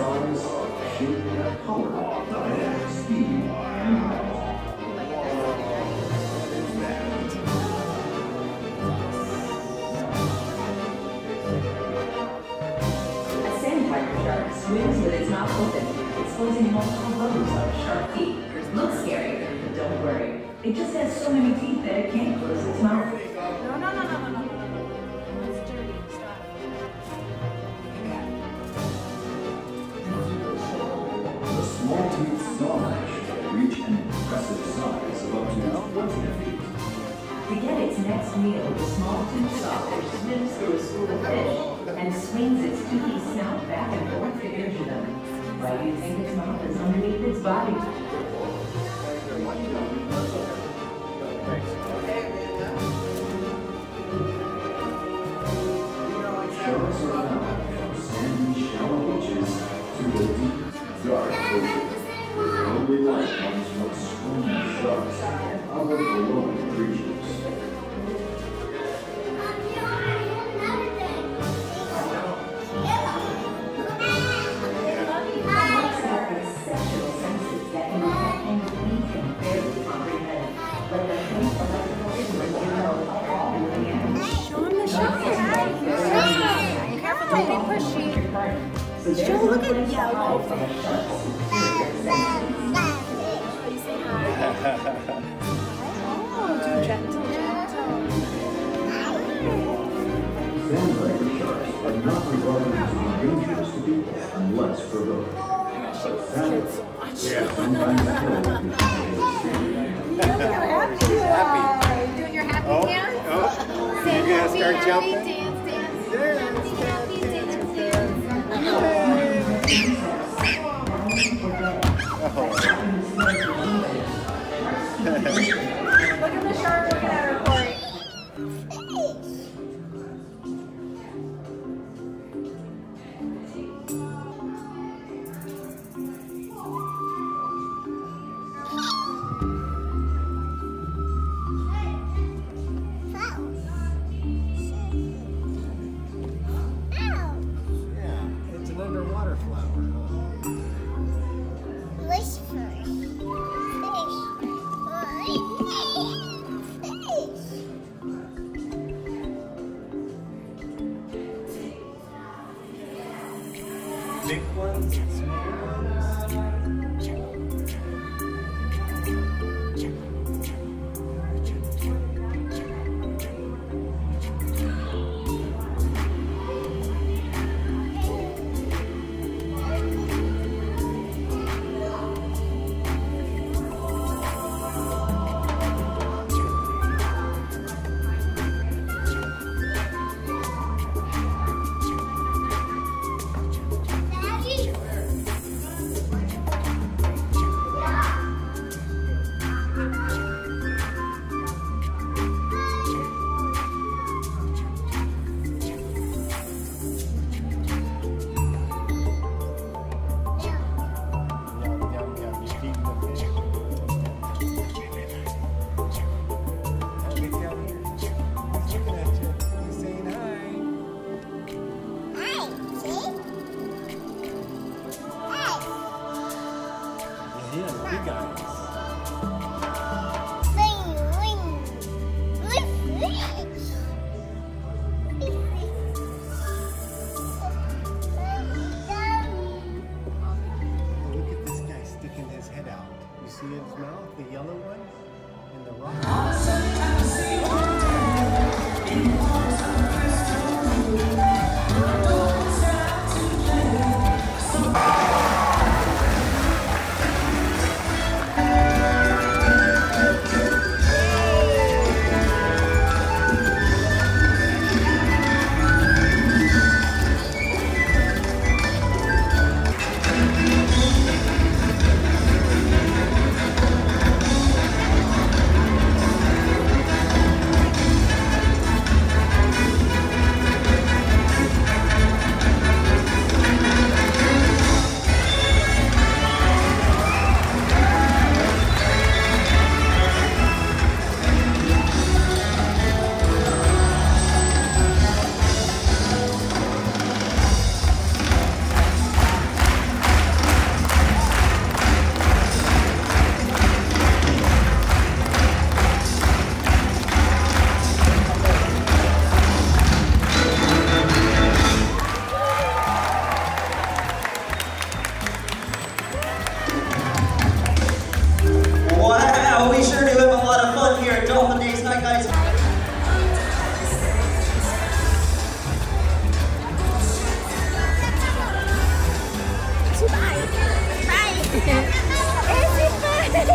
A shape, color, speed, shark swims with its mouth open, exposing multiple rows of sharp teeth. Looks scary, but don't worry. It just has so many teeth that it can't close next meal, the small tooth sawfish swims through a school of fish and swings its toothy snout back and forth to injure them. Why do you think its mouth is underneath its body? Joe, look at yellow. sharks are not regarded as dangerous to people unless provoked. Yeah. Happy. Doing your happy oh, dance. Oh, you gotta jumping. Dance, dance. Yeah. Nice. big ones, ones? We got it.